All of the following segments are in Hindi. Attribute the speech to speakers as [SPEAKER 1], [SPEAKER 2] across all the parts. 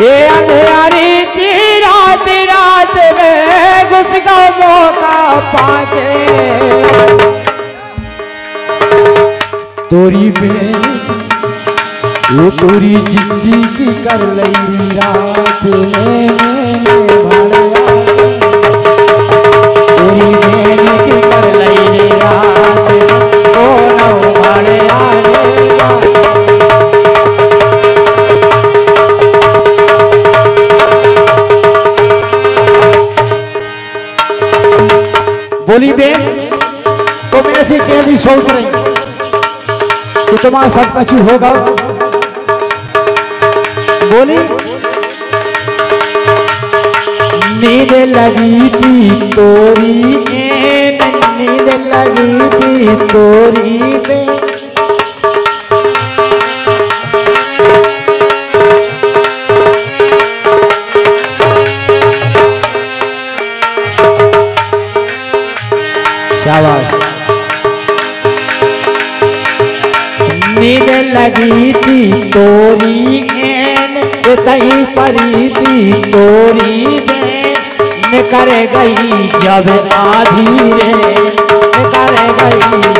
[SPEAKER 1] ये अंधेरी की रात रात में घुस का मौका पाके। तोरी बेन वो तोरी ज़िंदगी कर लई रात में मैंने बोली बे तुम ऐसी कैसी सोच रही कि तुम्हारा सब कुछ होगा। बोली, नींद लगी थी तोरी नींद लगी थी तोरी में लगी थी तोरी एन तई परी थी तोरी बेन कर गई जब आधी रे कर गई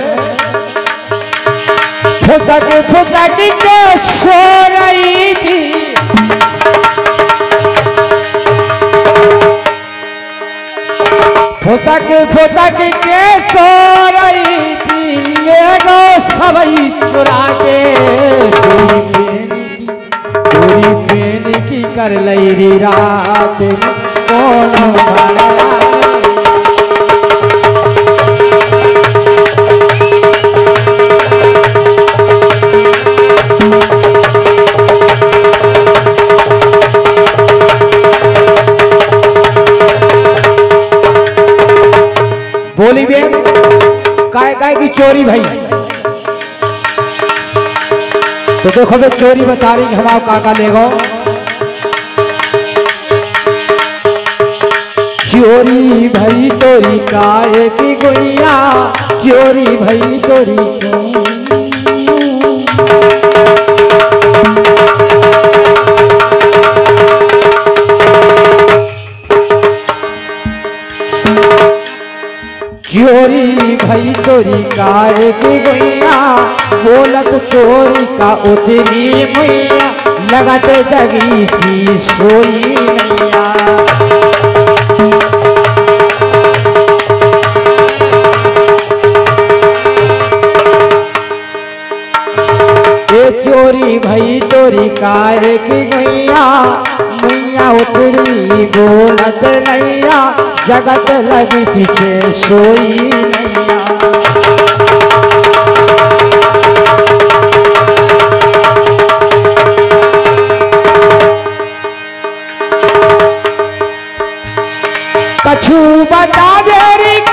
[SPEAKER 1] फुसक फुसक के सो रही थी ले गो चुरा के पेन की कर रात कौन भला बोली बेन काय काय की चोरी भाई। तो देखो बे, चोरी बता रही हम आप काका ले गो। चोरी भाई तोरी काय की गुइया। चोरी भाई तोरी तोरी काय की गुइया, बोलत चोरी का उतरी मैया लगत जगी सी सोई नैया। चोरी भई तोरी काय की गैया मैया उतरी बोलत नैया, जगत लगी थी सोई नैया। कछु बता देरी